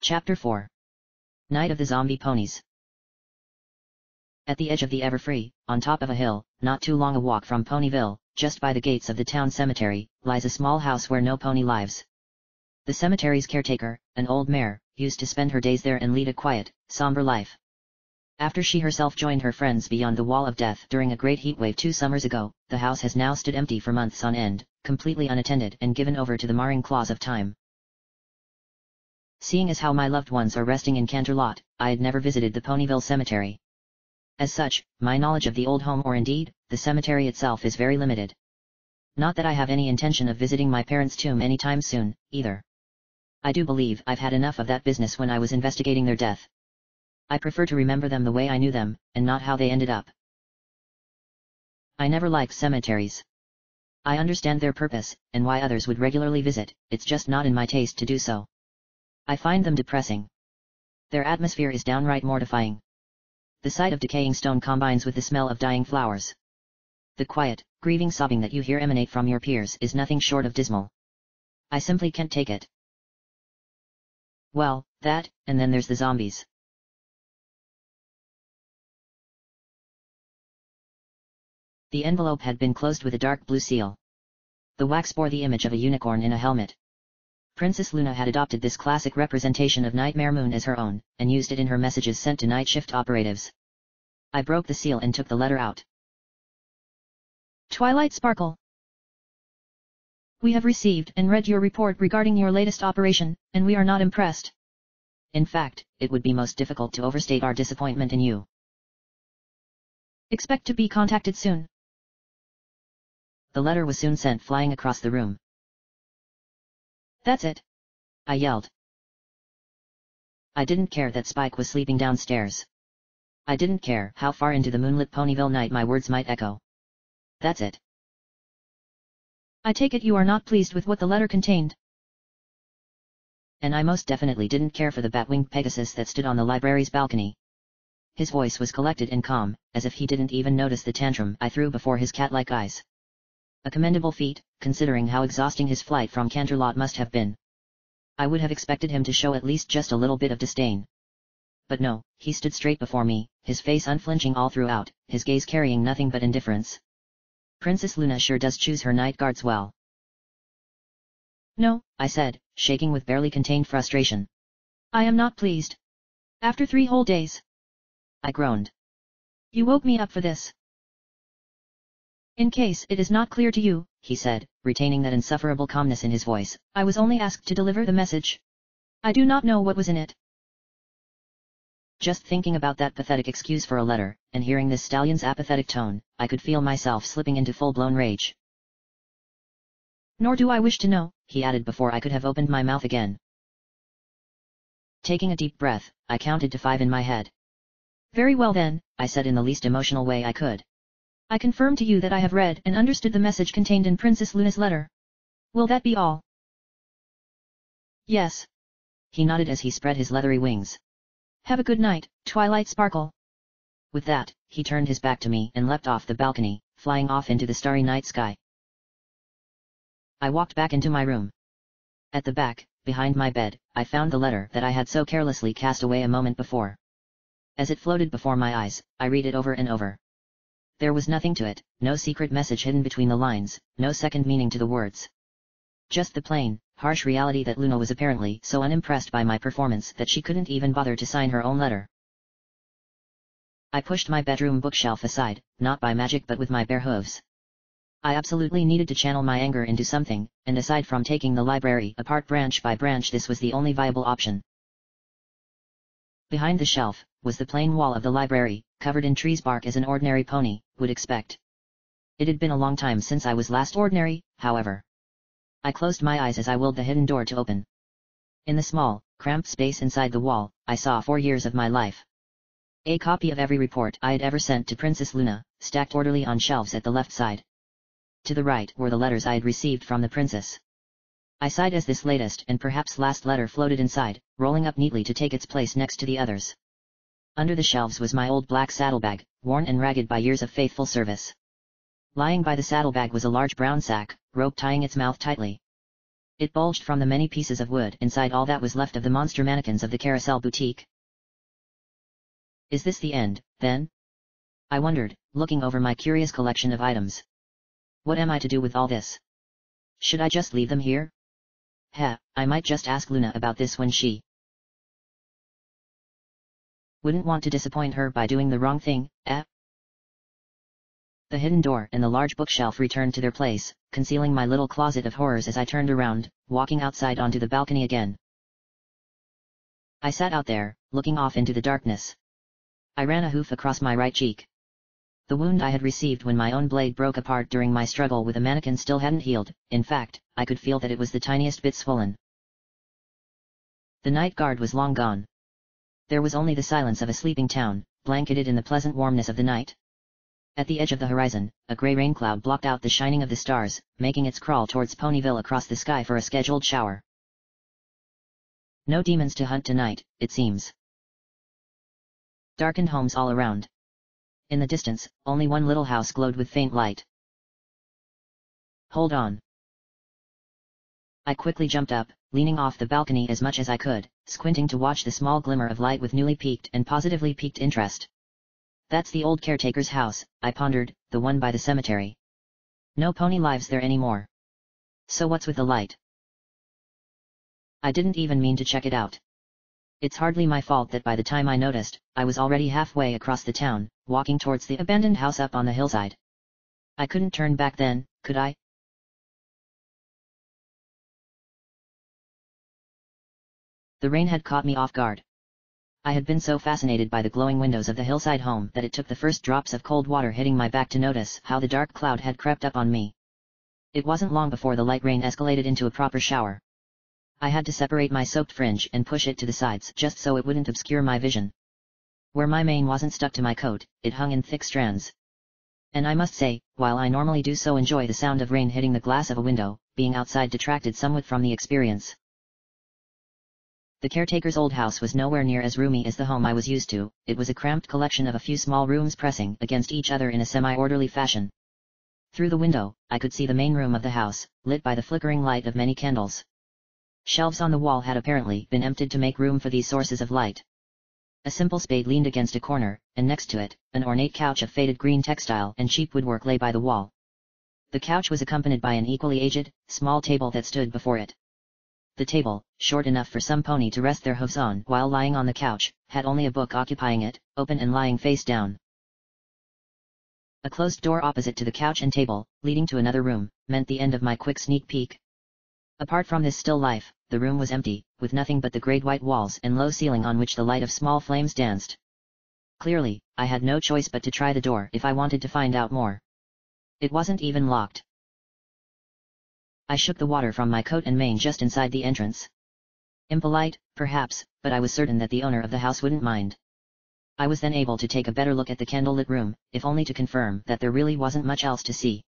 Chapter 4 Night of the Zombie Ponies At the edge of the Everfree, on top of a hill, not too long a walk from Ponyville, just by the gates of the town cemetery, lies a small house where no pony lives. The cemetery's caretaker, an old mare, used to spend her days there and lead a quiet, somber life. After she herself joined her friends beyond the wall of death during a great heatwave two summers ago, the house has now stood empty for months on end, completely unattended and given over to the marring claws of time. Seeing as how my loved ones are resting in Canterlot, I had never visited the Ponyville Cemetery. As such, my knowledge of the old home or indeed, the cemetery itself is very limited. Not that I have any intention of visiting my parents' tomb anytime soon, either. I do believe I've had enough of that business when I was investigating their death. I prefer to remember them the way I knew them, and not how they ended up. I never liked cemeteries. I understand their purpose, and why others would regularly visit, it's just not in my taste to do so. I find them depressing. Their atmosphere is downright mortifying. The sight of decaying stone combines with the smell of dying flowers. The quiet, grieving sobbing that you hear emanate from your peers is nothing short of dismal. I simply can't take it. Well, that, and then there's the zombies. The envelope had been closed with a dark blue seal. The wax bore the image of a unicorn in a helmet. Princess Luna had adopted this classic representation of Nightmare Moon as her own, and used it in her messages sent to night shift operatives. I broke the seal and took the letter out. Twilight Sparkle. We have received and read your report regarding your latest operation, and we are not impressed. In fact, it would be most difficult to overstate our disappointment in you. Expect to be contacted soon. The letter was soon sent flying across the room. That's it. I yelled. I didn't care that Spike was sleeping downstairs. I didn't care how far into the moonlit Ponyville night my words might echo. That's it. I take it you are not pleased with what the letter contained. And I most definitely didn't care for the bat-winged Pegasus that stood on the library's balcony. His voice was collected and calm, as if he didn't even notice the tantrum I threw before his cat-like eyes. A commendable feat, considering how exhausting his flight from Canterlot must have been. I would have expected him to show at least just a little bit of disdain. But no, he stood straight before me, his face unflinching all throughout, his gaze carrying nothing but indifference. Princess Luna sure does choose her night guards well. No, I said, shaking with barely contained frustration. I am not pleased. After three whole days. I groaned. You woke me up for this. In case it is not clear to you, he said, retaining that insufferable calmness in his voice, I was only asked to deliver the message. I do not know what was in it. Just thinking about that pathetic excuse for a letter, and hearing this stallion's apathetic tone, I could feel myself slipping into full-blown rage. Nor do I wish to know, he added before I could have opened my mouth again. Taking a deep breath, I counted to five in my head. Very well then, I said in the least emotional way I could. I confirm to you that I have read and understood the message contained in Princess Luna's letter. Will that be all? Yes. He nodded as he spread his leathery wings. Have a good night, Twilight Sparkle. With that, he turned his back to me and leapt off the balcony, flying off into the starry night sky. I walked back into my room. At the back, behind my bed, I found the letter that I had so carelessly cast away a moment before. As it floated before my eyes, I read it over and over. There was nothing to it, no secret message hidden between the lines, no second meaning to the words. Just the plain, harsh reality that Luna was apparently so unimpressed by my performance that she couldn't even bother to sign her own letter. I pushed my bedroom bookshelf aside, not by magic but with my bare hooves. I absolutely needed to channel my anger into something, and aside from taking the library apart branch by branch this was the only viable option. Behind the shelf, was the plain wall of the library, covered in trees bark as an ordinary pony, would expect. It had been a long time since I was last ordinary, however. I closed my eyes as I willed the hidden door to open. In the small, cramped space inside the wall, I saw four years of my life. A copy of every report I had ever sent to Princess Luna, stacked orderly on shelves at the left side. To the right were the letters I had received from the princess. I sighed as this latest and perhaps last letter floated inside, rolling up neatly to take its place next to the others. Under the shelves was my old black saddlebag, worn and ragged by years of faithful service. Lying by the saddlebag was a large brown sack, rope tying its mouth tightly. It bulged from the many pieces of wood inside all that was left of the monster mannequins of the carousel boutique. Is this the end, then? I wondered, looking over my curious collection of items. What am I to do with all this? Should I just leave them here? Heh, I might just ask Luna about this when she wouldn't want to disappoint her by doing the wrong thing, eh? The hidden door and the large bookshelf returned to their place, concealing my little closet of horrors as I turned around, walking outside onto the balcony again. I sat out there, looking off into the darkness. I ran a hoof across my right cheek. The wound I had received when my own blade broke apart during my struggle with a mannequin still hadn't healed, in fact, I could feel that it was the tiniest bit swollen. The night guard was long gone. There was only the silence of a sleeping town, blanketed in the pleasant warmness of the night. At the edge of the horizon, a grey rain cloud blocked out the shining of the stars, making its crawl towards Ponyville across the sky for a scheduled shower. No demons to hunt tonight, it seems. Darkened homes all around. In the distance, only one little house glowed with faint light. Hold on. I quickly jumped up, leaning off the balcony as much as I could, squinting to watch the small glimmer of light with newly piqued and positively piqued interest. That's the old caretaker's house, I pondered, the one by the cemetery. No pony lives there anymore. So what's with the light? I didn't even mean to check it out. It's hardly my fault that by the time I noticed, I was already halfway across the town, walking towards the abandoned house up on the hillside. I couldn't turn back then, could I? The rain had caught me off guard. I had been so fascinated by the glowing windows of the hillside home that it took the first drops of cold water hitting my back to notice how the dark cloud had crept up on me. It wasn't long before the light rain escalated into a proper shower. I had to separate my soaked fringe and push it to the sides just so it wouldn't obscure my vision. Where my mane wasn't stuck to my coat, it hung in thick strands. And I must say, while I normally do so enjoy the sound of rain hitting the glass of a window, being outside detracted somewhat from the experience. The caretaker's old house was nowhere near as roomy as the home I was used to, it was a cramped collection of a few small rooms pressing against each other in a semi-orderly fashion. Through the window, I could see the main room of the house, lit by the flickering light of many candles. Shelves on the wall had apparently been emptied to make room for these sources of light. A simple spade leaned against a corner, and next to it, an ornate couch of faded green textile and cheap woodwork lay by the wall. The couch was accompanied by an equally aged, small table that stood before it. The table, short enough for some pony to rest their hooves on while lying on the couch, had only a book occupying it, open and lying face down. A closed door opposite to the couch and table, leading to another room, meant the end of my quick sneak peek. Apart from this still life, the room was empty, with nothing but the great white walls and low ceiling on which the light of small flames danced. Clearly, I had no choice but to try the door if I wanted to find out more. It wasn't even locked. I shook the water from my coat and mane just inside the entrance. Impolite, perhaps, but I was certain that the owner of the house wouldn't mind. I was then able to take a better look at the candlelit room, if only to confirm that there really wasn't much else to see.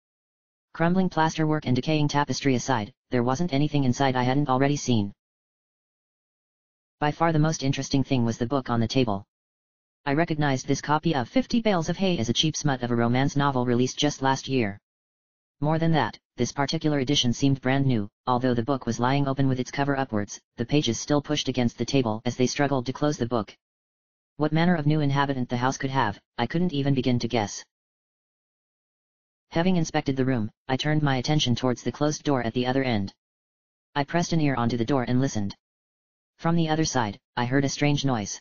Crumbling plasterwork and decaying tapestry aside, there wasn't anything inside I hadn't already seen. By far the most interesting thing was the book on the table. I recognized this copy of Fifty Bales of Hay as a cheap smut of a romance novel released just last year. More than that, this particular edition seemed brand new, although the book was lying open with its cover upwards, the pages still pushed against the table as they struggled to close the book. What manner of new inhabitant the house could have, I couldn't even begin to guess. Having inspected the room, I turned my attention towards the closed door at the other end. I pressed an ear onto the door and listened. From the other side, I heard a strange noise.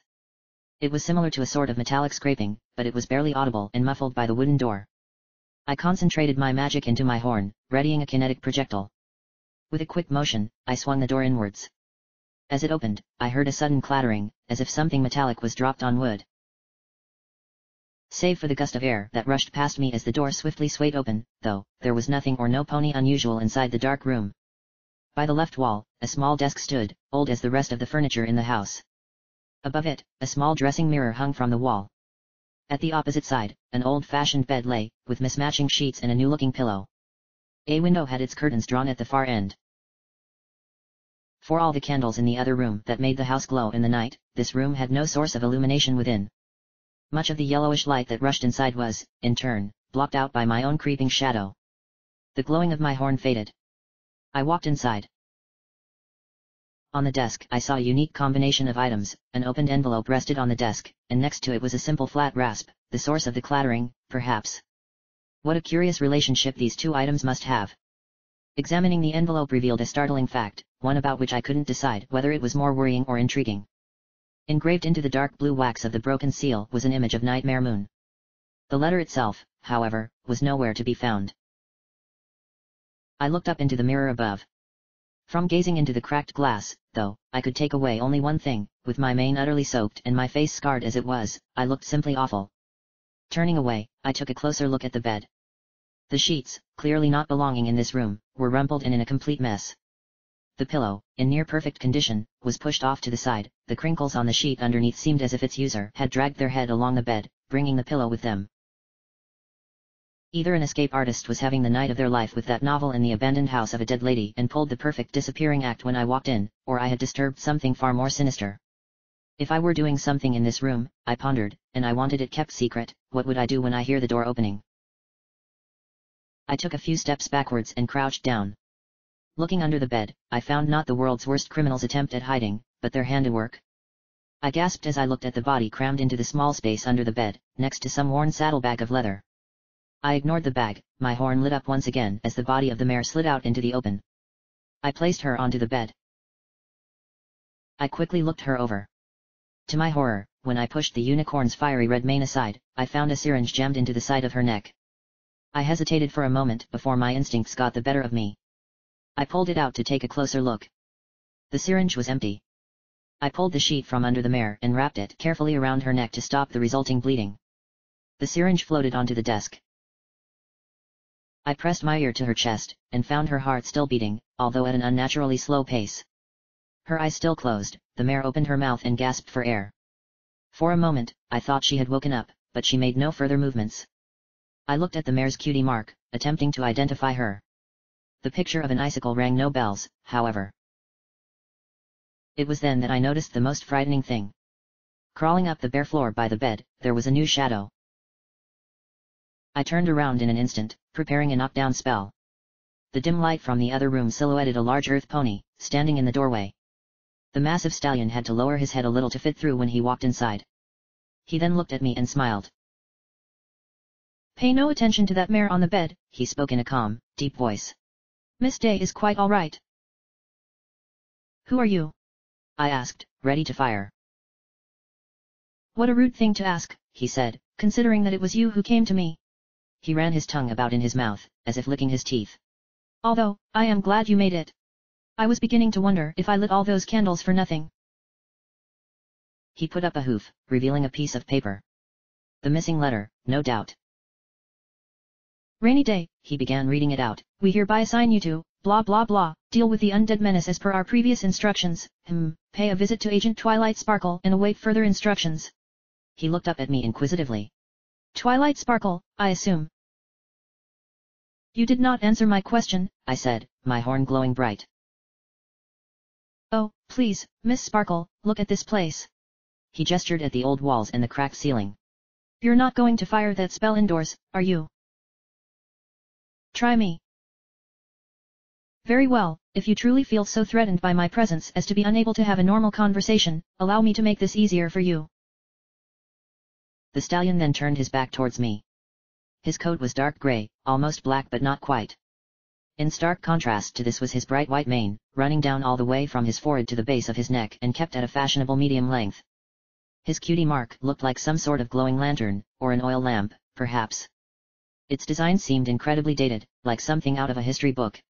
It was similar to a sort of metallic scraping, but it was barely audible and muffled by the wooden door. I concentrated my magic into my horn, readying a kinetic projectile. With a quick motion, I swung the door inwards. As it opened, I heard a sudden clattering, as if something metallic was dropped on wood. Save for the gust of air that rushed past me as the door swiftly swayed open, though, there was nothing or no pony unusual inside the dark room. By the left wall, a small desk stood, old as the rest of the furniture in the house. Above it, a small dressing mirror hung from the wall. At the opposite side, an old-fashioned bed lay, with mismatching sheets and a new-looking pillow. A window had its curtains drawn at the far end. For all the candles in the other room that made the house glow in the night, this room had no source of illumination within. Much of the yellowish light that rushed inside was, in turn, blocked out by my own creeping shadow. The glowing of my horn faded. I walked inside. On the desk I saw a unique combination of items, an opened envelope rested on the desk, and next to it was a simple flat rasp, the source of the clattering, perhaps. What a curious relationship these two items must have. Examining the envelope revealed a startling fact, one about which I couldn't decide whether it was more worrying or intriguing. Engraved into the dark blue wax of the broken seal was an image of Nightmare Moon. The letter itself, however, was nowhere to be found. I looked up into the mirror above. From gazing into the cracked glass, though, I could take away only one thing, with my mane utterly soaked and my face scarred as it was, I looked simply awful. Turning away, I took a closer look at the bed. The sheets, clearly not belonging in this room, were rumpled and in a complete mess. The pillow, in near perfect condition, was pushed off to the side, the crinkles on the sheet underneath seemed as if its user had dragged their head along the bed, bringing the pillow with them. Either an escape artist was having the night of their life with that novel in the abandoned house of a dead lady and pulled the perfect disappearing act when I walked in, or I had disturbed something far more sinister. If I were doing something in this room, I pondered, and I wanted it kept secret, what would I do when I hear the door opening? I took a few steps backwards and crouched down. Looking under the bed, I found not the world's worst criminal's attempt at hiding, but their handiwork. I gasped as I looked at the body crammed into the small space under the bed, next to some worn saddlebag of leather. I ignored the bag, my horn lit up once again as the body of the mare slid out into the open. I placed her onto the bed. I quickly looked her over. To my horror, when I pushed the unicorn's fiery red mane aside, I found a syringe jammed into the side of her neck. I hesitated for a moment before my instincts got the better of me. I pulled it out to take a closer look. The syringe was empty. I pulled the sheet from under the mare and wrapped it carefully around her neck to stop the resulting bleeding. The syringe floated onto the desk. I pressed my ear to her chest, and found her heart still beating, although at an unnaturally slow pace. Her eyes still closed, the mare opened her mouth and gasped for air. For a moment, I thought she had woken up, but she made no further movements. I looked at the mare's cutie mark, attempting to identify her. The picture of an icicle rang no bells, however. It was then that I noticed the most frightening thing. Crawling up the bare floor by the bed, there was a new shadow. I turned around in an instant, preparing a knockdown spell. The dim light from the other room silhouetted a large earth pony, standing in the doorway. The massive stallion had to lower his head a little to fit through when he walked inside. He then looked at me and smiled. Pay no attention to that mare on the bed, he spoke in a calm, deep voice. Miss Day is quite all right. Who are you? I asked, ready to fire. What a rude thing to ask, he said, considering that it was you who came to me. He ran his tongue about in his mouth, as if licking his teeth. Although, I am glad you made it. I was beginning to wonder if I lit all those candles for nothing. He put up a hoof, revealing a piece of paper. The missing letter, no doubt. Rainy Day, he began reading it out, we hereby assign you to, blah blah blah, deal with the undead menace as per our previous instructions, hmm, pay a visit to Agent Twilight Sparkle and await further instructions. He looked up at me inquisitively. Twilight Sparkle, I assume. You did not answer my question, I said, my horn glowing bright. Oh, please, Miss Sparkle, look at this place. He gestured at the old walls and the cracked ceiling. You're not going to fire that spell indoors, are you? Try me. Very well, if you truly feel so threatened by my presence as to be unable to have a normal conversation, allow me to make this easier for you. The stallion then turned his back towards me. His coat was dark grey, almost black but not quite. In stark contrast to this was his bright white mane, running down all the way from his forehead to the base of his neck and kept at a fashionable medium length. His cutie mark looked like some sort of glowing lantern, or an oil lamp, perhaps. Its design seemed incredibly dated, like something out of a history book.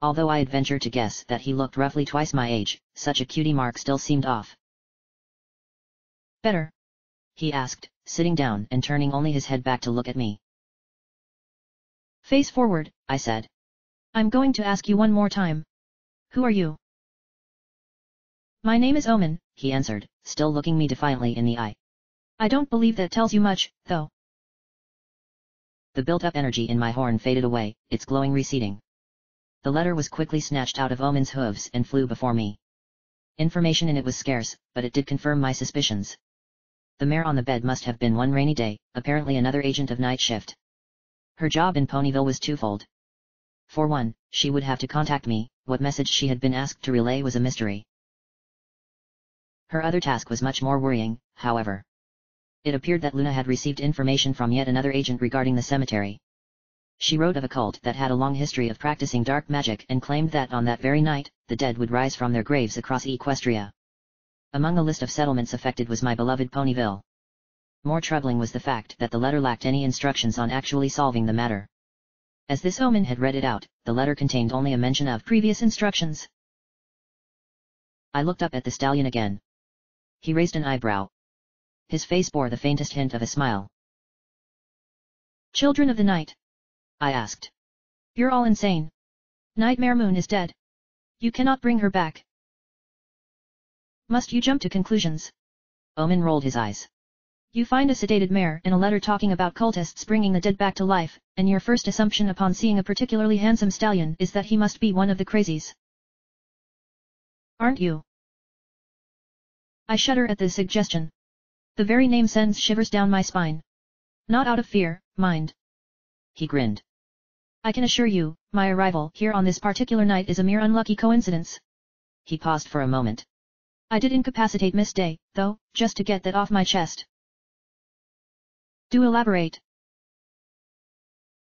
Although I'd venture to guess that he looked roughly twice my age, such a cutie mark still seemed off. Better? He asked, sitting down and turning only his head back to look at me. Face forward, I said. I'm going to ask you one more time. Who are you? My name is Omen, he answered, still looking me defiantly in the eye. I don't believe that tells you much, though. The built-up energy in my horn faded away, its glowing receding. The letter was quickly snatched out of Omen's hooves and flew before me. Information in it was scarce, but it did confirm my suspicions. The mare on the bed must have been one Rainy Day, apparently another agent of night shift. Her job in Ponyville was twofold. For one, she would have to contact me, what message she had been asked to relay was a mystery. Her other task was much more worrying, however. It appeared that Luna had received information from yet another agent regarding the cemetery. She wrote of a cult that had a long history of practicing dark magic and claimed that on that very night, the dead would rise from their graves across Equestria. Among the list of settlements affected was my beloved Ponyville. More troubling was the fact that the letter lacked any instructions on actually solving the matter. As this omen had read it out, the letter contained only a mention of previous instructions. I looked up at the stallion again. He raised an eyebrow. His face bore the faintest hint of a smile. Children of the night. I asked. You're all insane. Nightmare Moon is dead. You cannot bring her back. Must you jump to conclusions? Omen rolled his eyes. You find a sedated mare in a letter talking about cultists bringing the dead back to life, and your first assumption upon seeing a particularly handsome stallion is that he must be one of the crazies. Aren't you? I shudder at the suggestion. The very name sends shivers down my spine. Not out of fear, mind. He grinned. I can assure you, my arrival here on this particular night is a mere unlucky coincidence. He paused for a moment. I did incapacitate Miss Day, though, just to get that off my chest. Do elaborate.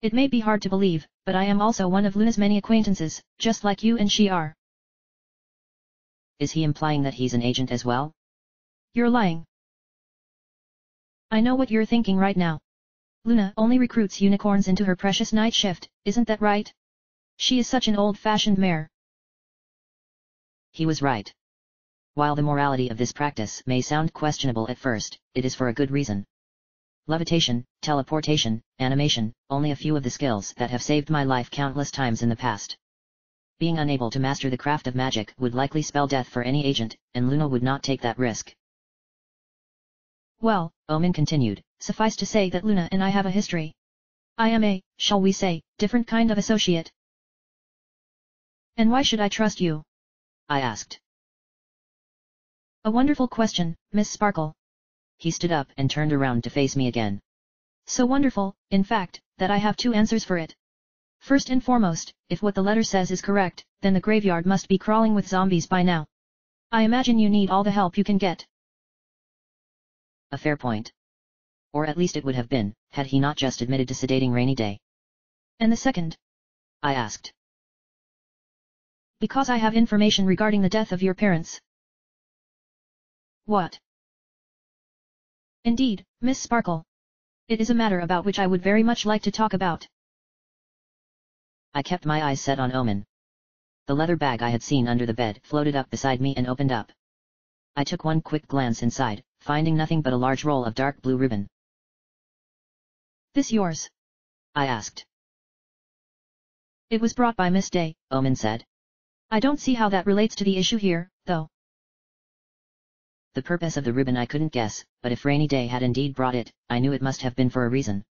It may be hard to believe, but I am also one of Luna's many acquaintances, just like you and she are. Is he implying that he's an agent as well? You're lying. I know what you're thinking right now. Luna only recruits unicorns into her precious night shift, isn't that right? She is such an old-fashioned mare. He was right. While the morality of this practice may sound questionable at first, it is for a good reason levitation, teleportation, animation, only a few of the skills that have saved my life countless times in the past. Being unable to master the craft of magic would likely spell death for any agent, and Luna would not take that risk. Well, Omen continued, suffice to say that Luna and I have a history. I am a, shall we say, different kind of associate. And why should I trust you? I asked. A wonderful question, Miss Sparkle he stood up and turned around to face me again. So wonderful, in fact, that I have two answers for it. First and foremost, if what the letter says is correct, then the graveyard must be crawling with zombies by now. I imagine you need all the help you can get. A fair point. Or at least it would have been, had he not just admitted to sedating Rainy Day. And the second? I asked. Because I have information regarding the death of your parents. What? Indeed, Miss Sparkle. It is a matter about which I would very much like to talk about. I kept my eyes set on Omen. The leather bag I had seen under the bed floated up beside me and opened up. I took one quick glance inside, finding nothing but a large roll of dark blue ribbon. This yours? I asked. It was brought by Miss Day, Omen said. I don't see how that relates to the issue here, though. The purpose of the ribbon I couldn't guess, but if Rainy Day had indeed brought it, I knew it must have been for a reason.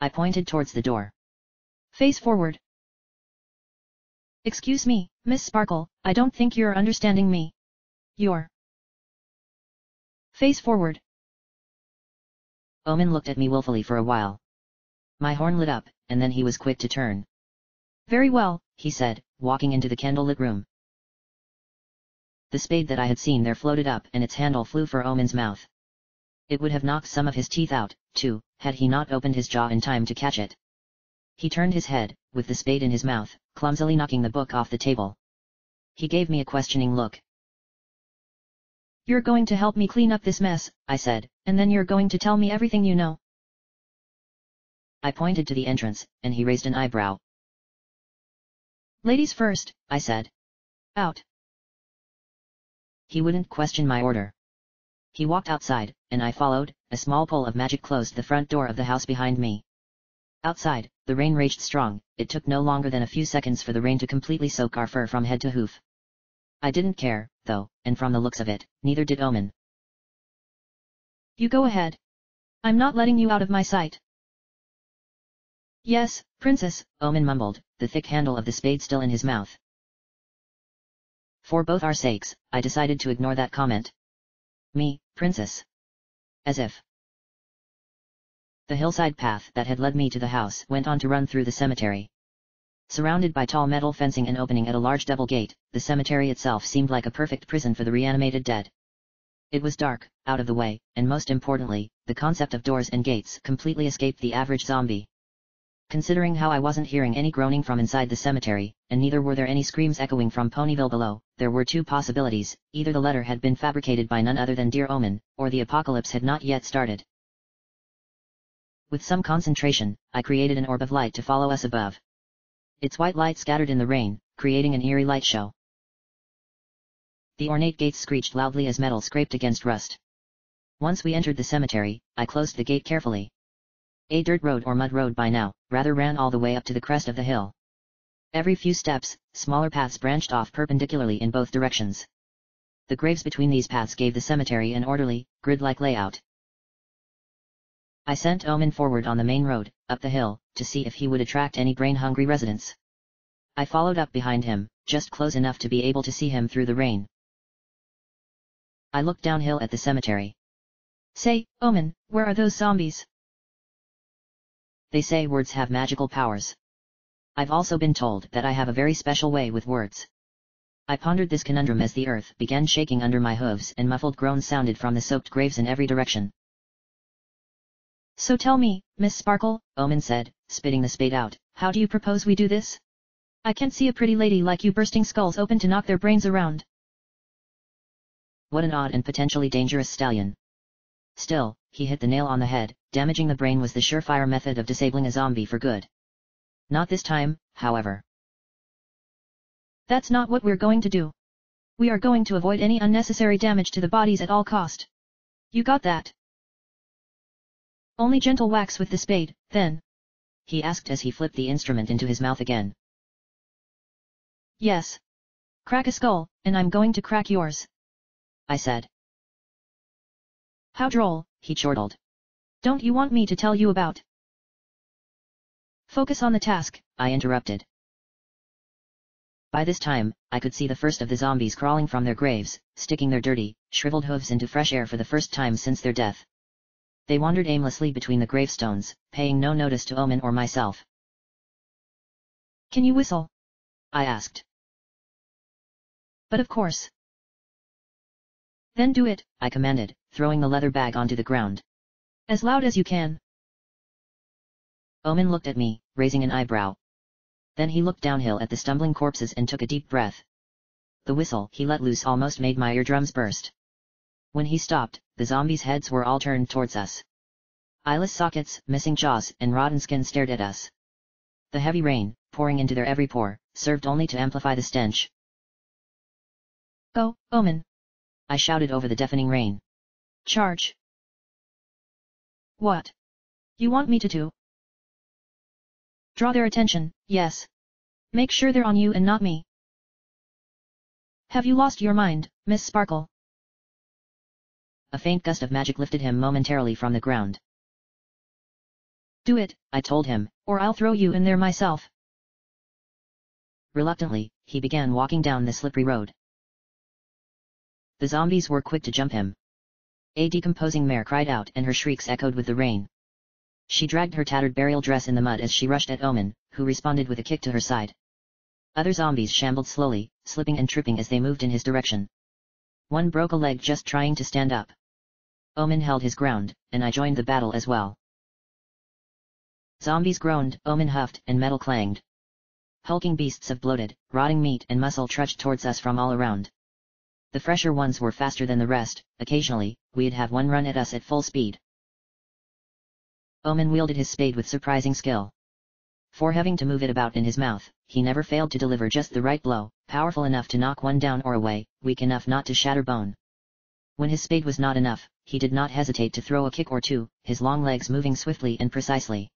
I pointed towards the door. Face forward. Excuse me, Miss Sparkle, I don't think you're understanding me. You're. Face forward. Omen looked at me willfully for a while. My horn lit up, and then he was quick to turn. Very well, he said, walking into the candlelit room. The spade that I had seen there floated up and its handle flew for Omen's mouth. It would have knocked some of his teeth out, too, had he not opened his jaw in time to catch it. He turned his head, with the spade in his mouth, clumsily knocking the book off the table. He gave me a questioning look. You're going to help me clean up this mess, I said, and then you're going to tell me everything you know. I pointed to the entrance, and he raised an eyebrow. Ladies first, I said. Out. He wouldn't question my order. He walked outside, and I followed, a small pull of magic closed the front door of the house behind me. Outside, the rain raged strong, it took no longer than a few seconds for the rain to completely soak our fur from head to hoof. I didn't care, though, and from the looks of it, neither did Omen. You go ahead. I'm not letting you out of my sight. Yes, princess, Omen mumbled, the thick handle of the spade still in his mouth. For both our sakes, I decided to ignore that comment. Me, princess. As if. The hillside path that had led me to the house went on to run through the cemetery. Surrounded by tall metal fencing and opening at a large double gate, the cemetery itself seemed like a perfect prison for the reanimated dead. It was dark, out of the way, and most importantly, the concept of doors and gates completely escaped the average zombie. Considering how I wasn't hearing any groaning from inside the cemetery, and neither were there any screams echoing from Ponyville below, there were two possibilities, either the letter had been fabricated by none other than Dear Omen, or the apocalypse had not yet started. With some concentration, I created an orb of light to follow us above. Its white light scattered in the rain, creating an eerie light show. The ornate gates screeched loudly as metal scraped against rust. Once we entered the cemetery, I closed the gate carefully. A dirt road or mud road by now, rather ran all the way up to the crest of the hill. Every few steps, smaller paths branched off perpendicularly in both directions. The graves between these paths gave the cemetery an orderly, grid-like layout. I sent Omen forward on the main road, up the hill, to see if he would attract any brain-hungry residents. I followed up behind him, just close enough to be able to see him through the rain. I looked downhill at the cemetery. Say, Omen, where are those zombies? They say words have magical powers. I've also been told that I have a very special way with words. I pondered this conundrum as the earth began shaking under my hooves and muffled groans sounded from the soaked graves in every direction. So tell me, Miss Sparkle, Omen said, spitting the spade out, how do you propose we do this? I can't see a pretty lady like you bursting skulls open to knock their brains around. What an odd and potentially dangerous stallion. Still, he hit the nail on the head, damaging the brain was the surefire method of disabling a zombie for good. Not this time, however. That's not what we're going to do. We are going to avoid any unnecessary damage to the bodies at all cost. You got that? Only gentle whacks with the spade, then. He asked as he flipped the instrument into his mouth again. Yes. Crack a skull, and I'm going to crack yours. I said. How droll, he chortled. Don't you want me to tell you about? Focus on the task, I interrupted. By this time, I could see the first of the zombies crawling from their graves, sticking their dirty, shriveled hooves into fresh air for the first time since their death. They wandered aimlessly between the gravestones, paying no notice to Omen or myself. Can you whistle? I asked. But of course. Then do it, I commanded, throwing the leather bag onto the ground. As loud as you can. Omen looked at me, raising an eyebrow. Then he looked downhill at the stumbling corpses and took a deep breath. The whistle he let loose almost made my eardrums burst. When he stopped, the zombies' heads were all turned towards us. Eyeless sockets, missing jaws, and rotten skin stared at us. The heavy rain, pouring into their every pore, served only to amplify the stench. Go, Omen, I shouted over the deafening rain. Charge. What? You want me to do? Draw their attention, yes. Make sure they're on you and not me. Have you lost your mind, Miss Sparkle? A faint gust of magic lifted him momentarily from the ground. Do it, I told him, or I'll throw you in there myself. Reluctantly, he began walking down the slippery road. The zombies were quick to jump him. A decomposing mare cried out and her shrieks echoed with the rain. She dragged her tattered burial dress in the mud as she rushed at Omen, who responded with a kick to her side. Other zombies shambled slowly, slipping and tripping as they moved in his direction. One broke a leg just trying to stand up. Omen held his ground, and I joined the battle as well. Zombies groaned, Omen huffed, and metal clanged. Hulking beasts of bloated, rotting meat and muscle trudged towards us from all around. The fresher ones were faster than the rest, occasionally, we'd have one run at us at full speed. Omen wielded his spade with surprising skill. For having to move it about in his mouth, he never failed to deliver just the right blow, powerful enough to knock one down or away, weak enough not to shatter bone. When his spade was not enough, he did not hesitate to throw a kick or two, his long legs moving swiftly and precisely.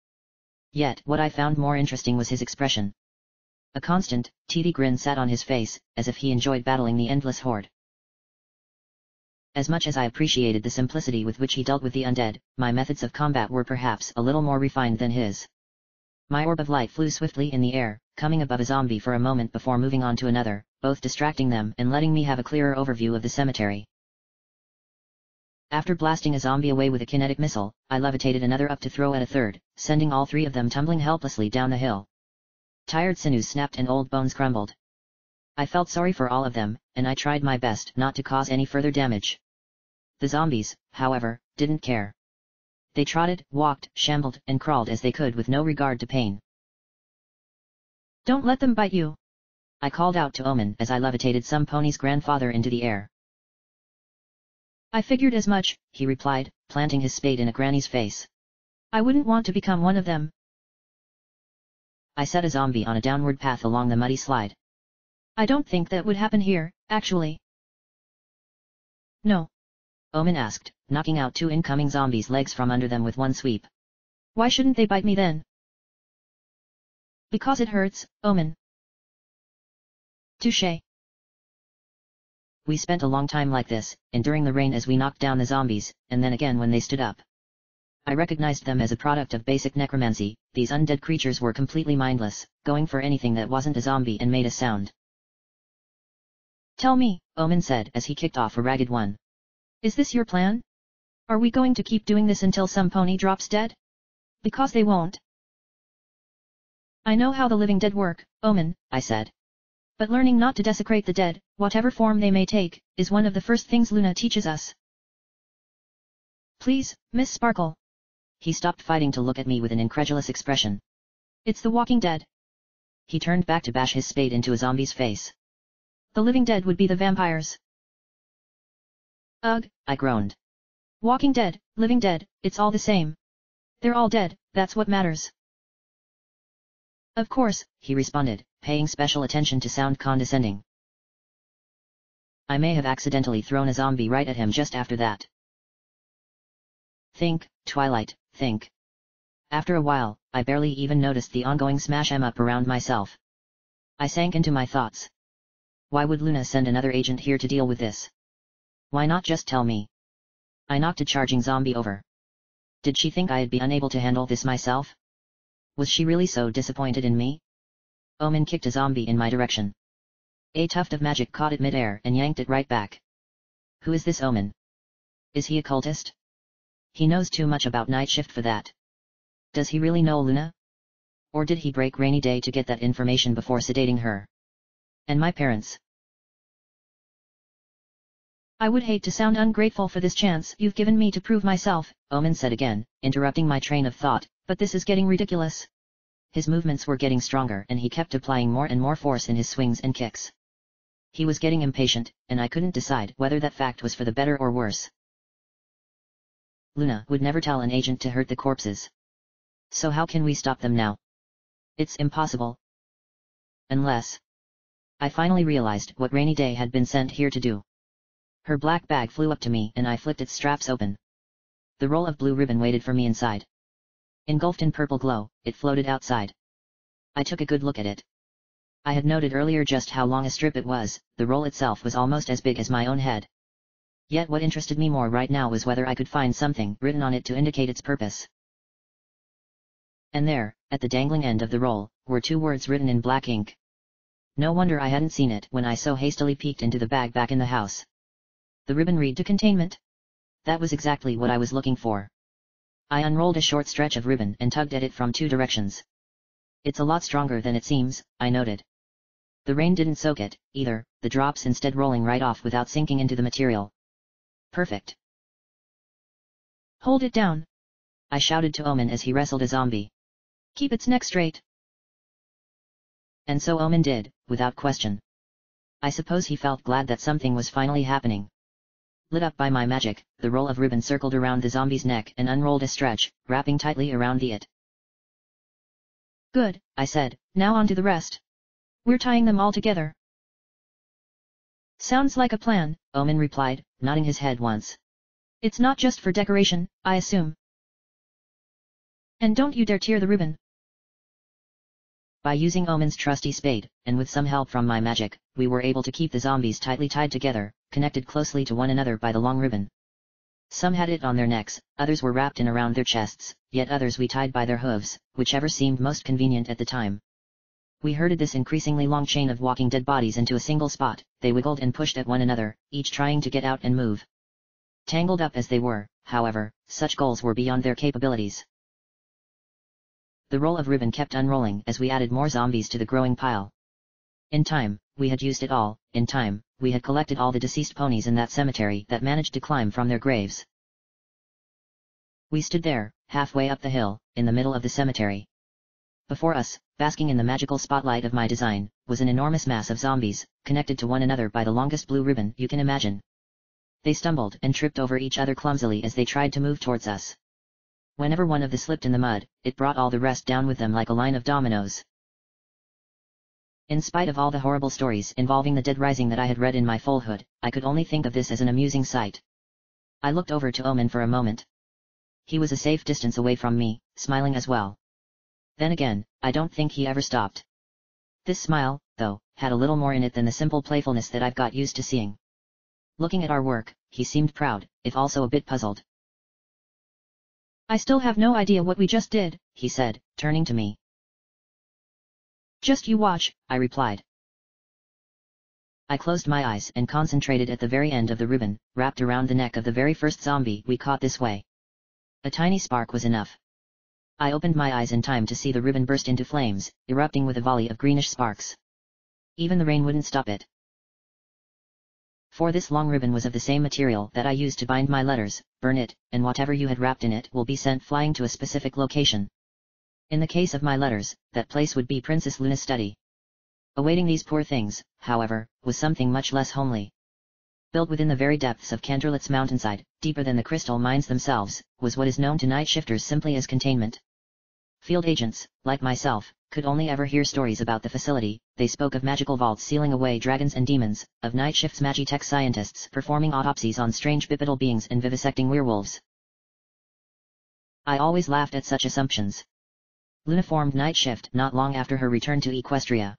Yet what I found more interesting was his expression. A constant, teedy grin sat on his face, as if he enjoyed battling the endless horde. As much as I appreciated the simplicity with which he dealt with the undead, my methods of combat were perhaps a little more refined than his. My orb of light flew swiftly in the air, coming above a zombie for a moment before moving on to another, both distracting them and letting me have a clearer overview of the cemetery. After blasting a zombie away with a kinetic missile, I levitated another up to throw at a third, sending all three of them tumbling helplessly down the hill. Tired sinews snapped and old bones crumbled. I felt sorry for all of them, and I tried my best not to cause any further damage. The zombies, however, didn't care. They trotted, walked, shambled, and crawled as they could with no regard to pain. Don't let them bite you. I called out to Omen as I levitated some pony's grandfather into the air. I figured as much, he replied, planting his spade in a granny's face. I wouldn't want to become one of them. I set a zombie on a downward path along the muddy slide. I don't think that would happen here, actually. No. Omen asked, knocking out two incoming zombies' legs from under them with one sweep. Why shouldn't they bite me then? Because it hurts, Omen. Touche. We spent a long time like this, enduring the rain as we knocked down the zombies, and then again when they stood up. I recognized them as a product of basic necromancy, these undead creatures were completely mindless, going for anything that wasn't a zombie and made a sound. Tell me, Omen said as he kicked off a ragged one. Is this your plan? Are we going to keep doing this until some pony drops dead? Because they won't. I know how the living dead work, Omen, I said. But learning not to desecrate the dead, whatever form they may take, is one of the first things Luna teaches us. Please, Miss Sparkle. He stopped fighting to look at me with an incredulous expression. It's the walking dead. He turned back to bash his spade into a zombie's face. The living dead would be the vampires. Ugh, I groaned. Walking dead, living dead, it's all the same. They're all dead, that's what matters. Of course, he responded, paying special attention to sound condescending. I may have accidentally thrown a zombie right at him just after that. Think, Twilight, think. After a while, I barely even noticed the ongoing smash em up around myself. I sank into my thoughts. Why would Luna send another agent here to deal with this? Why not just tell me? I knocked a charging zombie over. Did she think I'd be unable to handle this myself? Was she really so disappointed in me? Omen kicked a zombie in my direction. A tuft of magic caught it midair and yanked it right back. Who is this Omen? Is he a cultist? He knows too much about night shift for that. Does he really know Luna? Or did he break Rainy Day to get that information before sedating her? And my parents? I would hate to sound ungrateful for this chance you've given me to prove myself, Omen said again, interrupting my train of thought, but this is getting ridiculous. His movements were getting stronger and he kept applying more and more force in his swings and kicks. He was getting impatient, and I couldn't decide whether that fact was for the better or worse. Luna would never tell an agent to hurt the corpses. So how can we stop them now? It's impossible. Unless... I finally realized what Rainy Day had been sent here to do. Her black bag flew up to me and I flipped its straps open. The roll of blue ribbon waited for me inside. Engulfed in purple glow, it floated outside. I took a good look at it. I had noted earlier just how long a strip it was, the roll itself was almost as big as my own head. Yet what interested me more right now was whether I could find something written on it to indicate its purpose. And there, at the dangling end of the roll, were two words written in black ink. No wonder I hadn't seen it when I so hastily peeked into the bag back in the house. The ribbon read to containment? That was exactly what I was looking for. I unrolled a short stretch of ribbon and tugged at it from two directions. It's a lot stronger than it seems, I noted. The rain didn't soak it, either, the drops instead rolling right off without sinking into the material. Perfect. Hold it down. I shouted to Omen as he wrestled a zombie. Keep its neck straight. And so Omen did, without question. I suppose he felt glad that something was finally happening. Lit up by my magic, the roll of ribbon circled around the zombie's neck and unrolled a stretch, wrapping tightly around the it. Good, I said, now on to the rest. We're tying them all together. Sounds like a plan, Omen replied, nodding his head once. It's not just for decoration, I assume. And don't you dare tear the ribbon. By using Omen's trusty spade, and with some help from my magic, we were able to keep the zombies tightly tied together, connected closely to one another by the long ribbon. Some had it on their necks, others were wrapped in around their chests, yet others we tied by their hooves, whichever seemed most convenient at the time. We herded this increasingly long chain of walking dead bodies into a single spot, they wiggled and pushed at one another, each trying to get out and move. Tangled up as they were, however, such goals were beyond their capabilities. The roll of ribbon kept unrolling as we added more zombies to the growing pile. In time, we had used it all, in time, we had collected all the deceased ponies in that cemetery that managed to climb from their graves. We stood there, halfway up the hill, in the middle of the cemetery. Before us, basking in the magical spotlight of my design, was an enormous mass of zombies, connected to one another by the longest blue ribbon you can imagine. They stumbled and tripped over each other clumsily as they tried to move towards us. Whenever one of them slipped in the mud, it brought all the rest down with them like a line of dominoes. In spite of all the horrible stories involving the dead rising that I had read in my foalhood, I could only think of this as an amusing sight. I looked over to Omen for a moment. He was a safe distance away from me, smiling as well. Then again, I don't think he ever stopped. This smile, though, had a little more in it than the simple playfulness that I've got used to seeing. Looking at our work, he seemed proud, if also a bit puzzled. I still have no idea what we just did, he said, turning to me. Just you watch, I replied. I closed my eyes and concentrated at the very end of the ribbon, wrapped around the neck of the very first zombie we caught this way. A tiny spark was enough. I opened my eyes in time to see the ribbon burst into flames, erupting with a volley of greenish sparks. Even the rain wouldn't stop it. For this long ribbon was of the same material that I used to bind my letters, burn it, and whatever you had wrapped in it will be sent flying to a specific location. In the case of my letters, that place would be Princess Luna's study. Awaiting these poor things, however, was something much less homely. Built within the very depths of Canterlot's mountainside, deeper than the crystal mines themselves, was what is known to night shifters simply as containment. Field agents, like myself, could only ever hear stories about the facility, they spoke of magical vaults sealing away dragons and demons, of night shifts magitech scientists performing autopsies on strange bipedal beings and vivisecting werewolves. I always laughed at such assumptions. Luna formed night shift not long after her return to Equestria.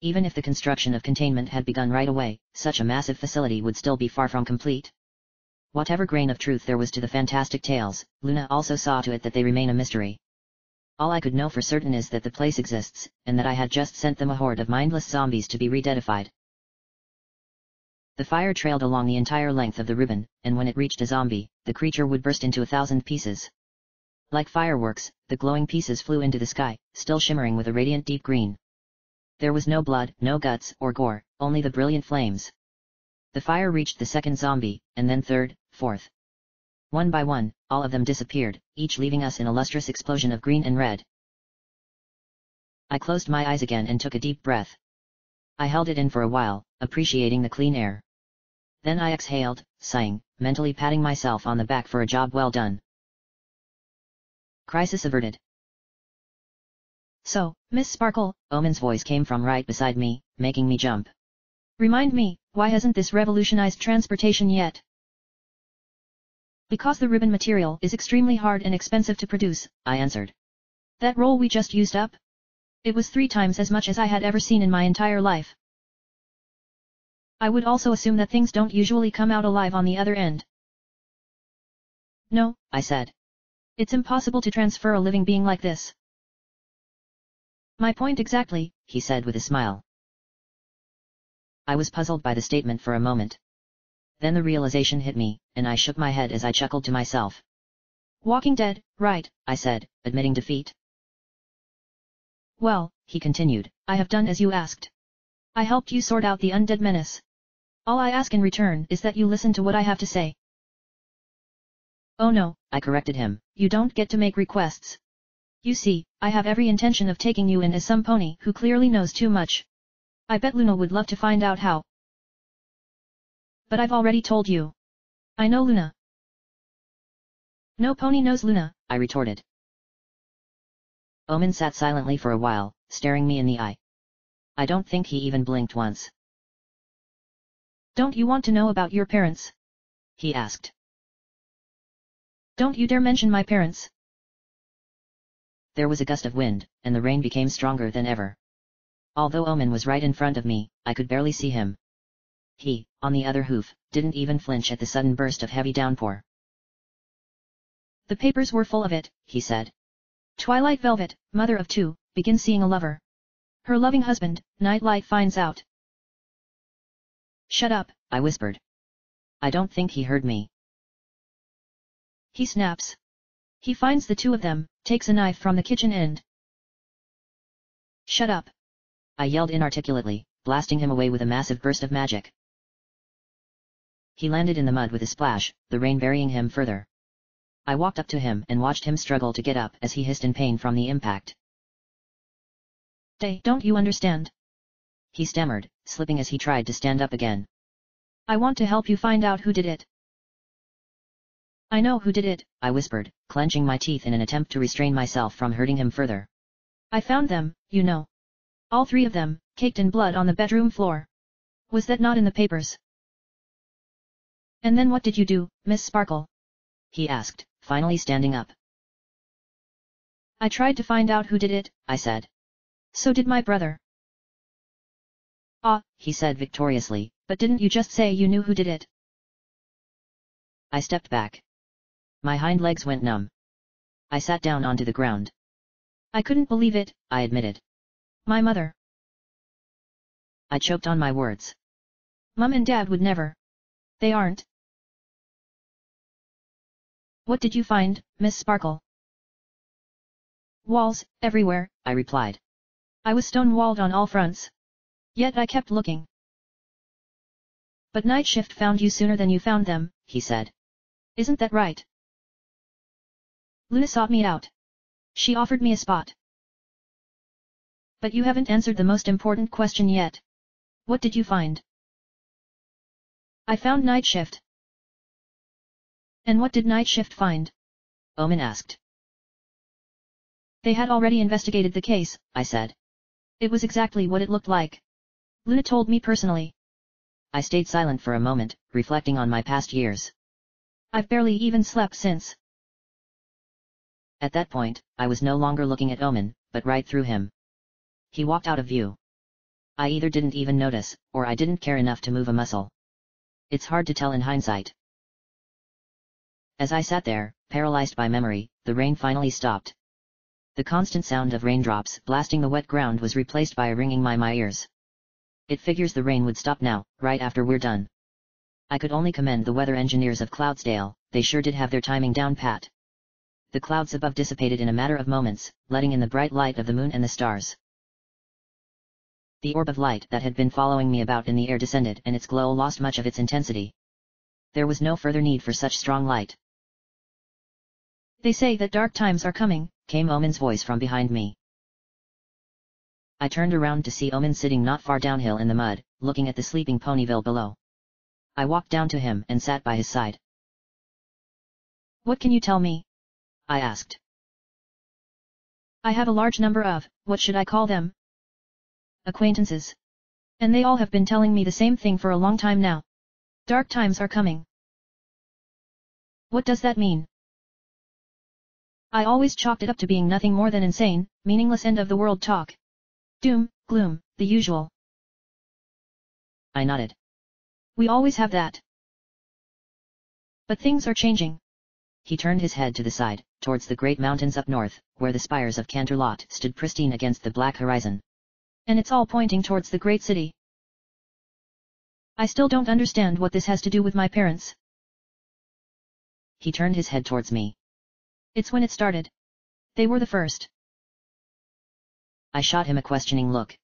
Even if the construction of containment had begun right away, such a massive facility would still be far from complete. Whatever grain of truth there was to the fantastic tales, Luna also saw to it that they remain a mystery. All I could know for certain is that the place exists, and that I had just sent them a horde of mindless zombies to be re-deadified. The fire trailed along the entire length of the ribbon, and when it reached a zombie, the creature would burst into a thousand pieces. Like fireworks, the glowing pieces flew into the sky, still shimmering with a radiant deep green. There was no blood, no guts, or gore, only the brilliant flames. The fire reached the second zombie, and then third, fourth. One by one, all of them disappeared, each leaving us in a lustrous explosion of green and red. I closed my eyes again and took a deep breath. I held it in for a while, appreciating the clean air. Then I exhaled, sighing, mentally patting myself on the back for a job well done. Crisis averted. So, Miss Sparkle, Omen's voice came from right beside me, making me jump. Remind me, why hasn't this revolutionized transportation yet? Because the ribbon material is extremely hard and expensive to produce, I answered. That roll we just used up? It was three times as much as I had ever seen in my entire life. I would also assume that things don't usually come out alive on the other end. No, I said. It's impossible to transfer a living being like this. My point exactly, he said with a smile. I was puzzled by the statement for a moment. Then the realization hit me, and I shook my head as I chuckled to myself. Walking Dead, right, I said, admitting defeat. Well, he continued, I have done as you asked. I helped you sort out the undead menace. All I ask in return is that you listen to what I have to say. Oh no, I corrected him, you don't get to make requests. You see, I have every intention of taking you in as some pony who clearly knows too much. I bet Luna would love to find out how. But I've already told you. I know Luna. No pony knows Luna, I retorted. Omen sat silently for a while, staring me in the eye. I don't think he even blinked once. Don't you want to know about your parents? He asked. Don't you dare mention my parents. There was a gust of wind, and the rain became stronger than ever. Although Omen was right in front of me, I could barely see him. He, on the other hoof, didn't even flinch at the sudden burst of heavy downpour. The papers were full of it, he said. Twilight Velvet, mother of two, begins seeing a lover. Her loving husband, Nightlight finds out. Shut up, I whispered. I don't think he heard me. He snaps. He finds the two of them, takes a knife from the kitchen end, Shut up. I yelled inarticulately, blasting him away with a massive burst of magic. He landed in the mud with a splash, the rain burying him further. I walked up to him and watched him struggle to get up as he hissed in pain from the impact. Day, don't you understand? He stammered, slipping as he tried to stand up again. I want to help you find out who did it. I know who did it, I whispered, clenching my teeth in an attempt to restrain myself from hurting him further. I found them, you know. All three of them, caked in blood on the bedroom floor. Was that not in the papers? And then what did you do, Miss Sparkle? He asked, finally standing up. I tried to find out who did it, I said. So did my brother. Ah, he said victoriously, but didn't you just say you knew who did it? I stepped back. My hind legs went numb. I sat down onto the ground. I couldn't believe it, I admitted. My mother. I choked on my words. Mum and Dad would never. They aren't. What did you find, Miss Sparkle? Walls, everywhere, I replied. I was stone-walled on all fronts. Yet I kept looking. But night shift found you sooner than you found them, he said. Isn't that right? Luna sought me out. She offered me a spot. But you haven't answered the most important question yet. What did you find? I found night shift. And what did night shift find? Omen asked. They had already investigated the case, I said. It was exactly what it looked like. Luna told me personally. I stayed silent for a moment, reflecting on my past years. I've barely even slept since. At that point, I was no longer looking at Omen, but right through him. He walked out of view. I either didn't even notice, or I didn't care enough to move a muscle. It's hard to tell in hindsight. As I sat there, paralyzed by memory, the rain finally stopped. The constant sound of raindrops blasting the wet ground was replaced by a ringing by my ears. It figures the rain would stop now, right after we're done. I could only commend the weather engineers of Cloudsdale, they sure did have their timing down pat the clouds above dissipated in a matter of moments, letting in the bright light of the moon and the stars. The orb of light that had been following me about in the air descended and its glow lost much of its intensity. There was no further need for such strong light. They say that dark times are coming, came Omen's voice from behind me. I turned around to see Omen sitting not far downhill in the mud, looking at the sleeping Ponyville below. I walked down to him and sat by his side. What can you tell me? I asked. I have a large number of, what should I call them? Acquaintances. And they all have been telling me the same thing for a long time now. Dark times are coming. What does that mean? I always chalked it up to being nothing more than insane, meaningless end of the world talk. Doom, gloom, the usual. I nodded. We always have that. But things are changing. He turned his head to the side, towards the great mountains up north, where the spires of Canterlot stood pristine against the black horizon. And it's all pointing towards the great city. I still don't understand what this has to do with my parents. He turned his head towards me. It's when it started. They were the first. I shot him a questioning look.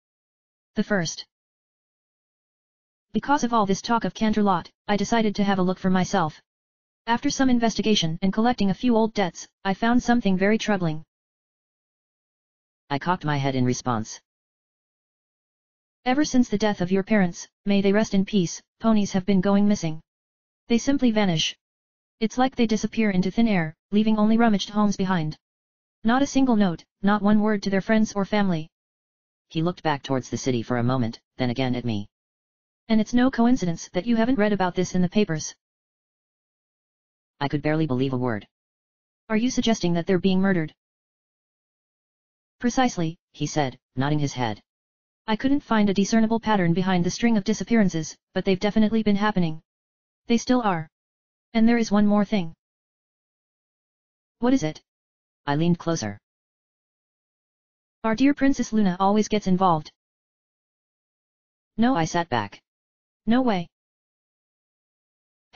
The first. Because of all this talk of Canterlot, I decided to have a look for myself. After some investigation and collecting a few old debts, I found something very troubling. I cocked my head in response. Ever since the death of your parents, may they rest in peace, ponies have been going missing. They simply vanish. It's like they disappear into thin air, leaving only rummaged homes behind. Not a single note, not one word to their friends or family. He looked back towards the city for a moment, then again at me. And it's no coincidence that you haven't read about this in the papers. I could barely believe a word. Are you suggesting that they're being murdered? Precisely, he said, nodding his head. I couldn't find a discernible pattern behind the string of disappearances, but they've definitely been happening. They still are. And there is one more thing. What is it? I leaned closer. Our dear Princess Luna always gets involved. No I sat back. No way.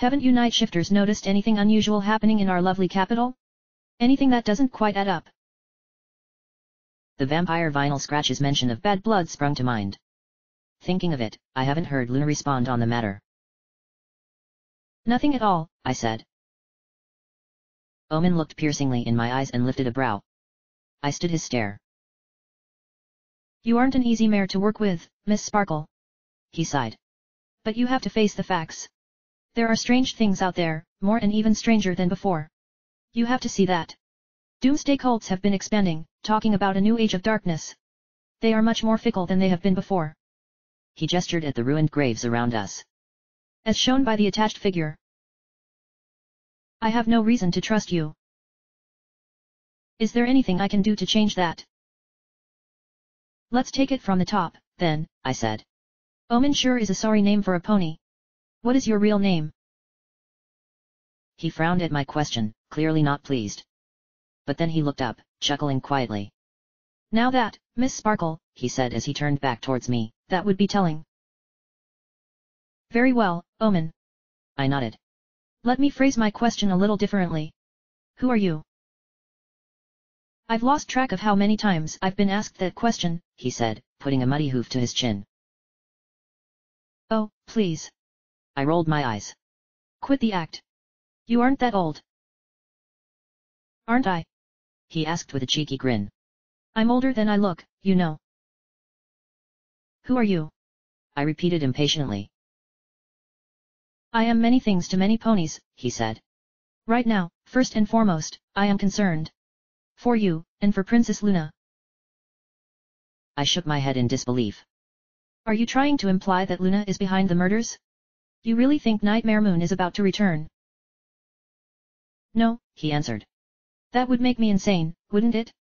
Haven't you night shifters noticed anything unusual happening in our lovely capital? Anything that doesn't quite add up? The vampire Vinyl Scratch's mention of bad blood sprung to mind. Thinking of it, I haven't heard Luna respond on the matter. Nothing at all, I said. Omen looked piercingly in my eyes and lifted a brow. I stood his stare. You aren't an easy mare to work with, Miss Sparkle. He sighed. But you have to face the facts. There are strange things out there, more and even stranger than before. You have to see that. Doomsday cults have been expanding, talking about a new age of darkness. They are much more fickle than they have been before. He gestured at the ruined graves around us. As shown by the attached figure. I have no reason to trust you. Is there anything I can do to change that? Let's take it from the top, then, I said. Omen sure is a sorry name for a pony. What is your real name? He frowned at my question, clearly not pleased. But then he looked up, chuckling quietly. Now that, Miss Sparkle, he said as he turned back towards me, that would be telling. Very well, Omen. I nodded. Let me phrase my question a little differently. Who are you? I've lost track of how many times I've been asked that question, he said, putting a muddy hoof to his chin. Oh, please. I rolled my eyes. Quit the act. You aren't that old. Aren't I? He asked with a cheeky grin. I'm older than I look, you know. Who are you? I repeated impatiently. I am many things to many ponies, he said. Right now, first and foremost, I am concerned. For you, and for Princess Luna. I shook my head in disbelief. Are you trying to imply that Luna is behind the murders? You really think Nightmare Moon is about to return? No, he answered. That would make me insane, wouldn't it?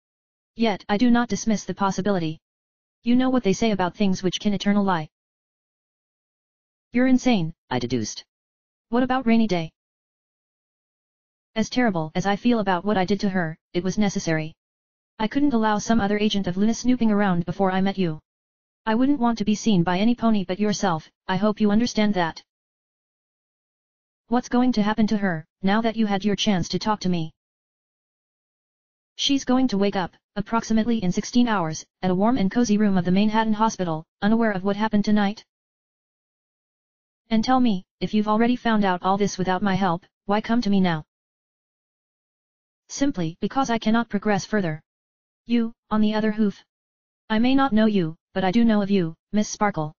Yet I do not dismiss the possibility. You know what they say about things which can eternal lie. You're insane, I deduced. What about Rainy Day? As terrible as I feel about what I did to her, it was necessary. I couldn't allow some other agent of Luna snooping around before I met you. I wouldn't want to be seen by any pony but yourself, I hope you understand that. What's going to happen to her, now that you had your chance to talk to me? She's going to wake up, approximately in 16 hours, at a warm and cozy room of the Manehattan Hospital, unaware of what happened tonight. And tell me, if you've already found out all this without my help, why come to me now? Simply because I cannot progress further. You, on the other hoof. I may not know you, but I do know of you, Miss Sparkle.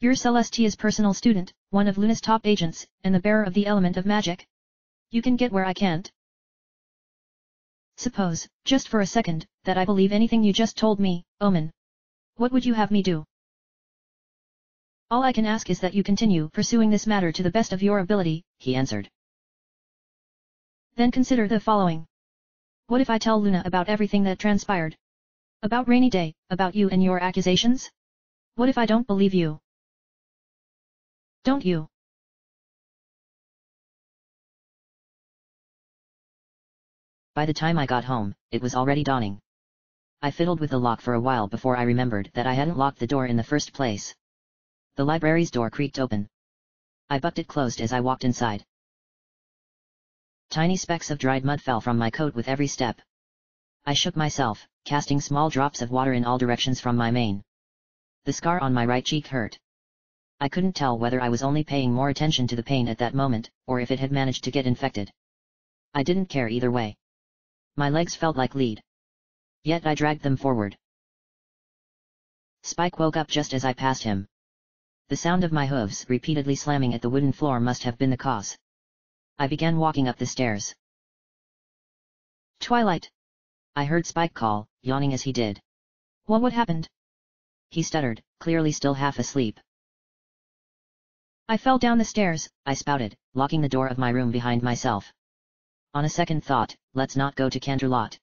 You're Celestia's personal student, one of Luna's top agents, and the bearer of the element of magic. You can get where I can't. Suppose, just for a second, that I believe anything you just told me, Omen. What would you have me do? All I can ask is that you continue pursuing this matter to the best of your ability, he answered. Then consider the following. What if I tell Luna about everything that transpired? About Rainy Day, about you and your accusations? What if I don't believe you? Don't you? By the time I got home, it was already dawning. I fiddled with the lock for a while before I remembered that I hadn't locked the door in the first place. The library's door creaked open. I bucked it closed as I walked inside. Tiny specks of dried mud fell from my coat with every step. I shook myself, casting small drops of water in all directions from my mane. The scar on my right cheek hurt. I couldn't tell whether I was only paying more attention to the pain at that moment, or if it had managed to get infected. I didn't care either way. My legs felt like lead. Yet I dragged them forward. Spike woke up just as I passed him. The sound of my hooves repeatedly slamming at the wooden floor must have been the cause. I began walking up the stairs. Twilight. I heard Spike call, yawning as he did. What what happened? He stuttered, clearly still half asleep. I fell down the stairs, I spouted, locking the door of my room behind myself. On a second thought, let's not go to Canterlot.